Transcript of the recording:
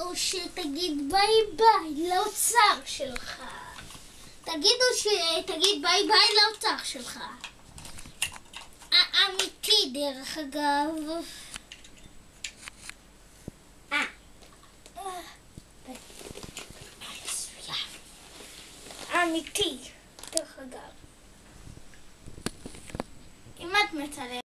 או שתגיד ביי ביי לאוצר שלך. תגידו שתגיד ביי ביי לאוצר שלך. א- אמיתי, דרך אגב. אה. אמיתי, דרך אגב. אם את מצלמת